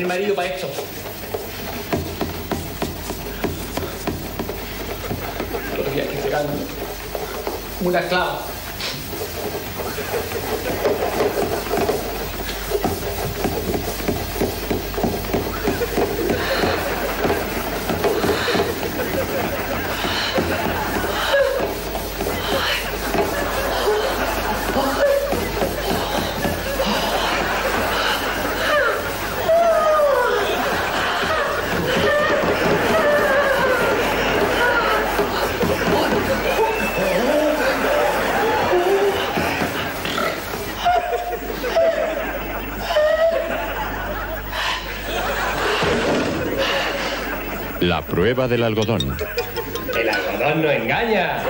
tener marido para esto. Los días que pegando. Una clava. La prueba del algodón. El algodón no engaña.